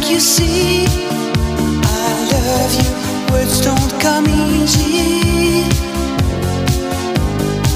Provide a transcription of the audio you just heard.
make you see?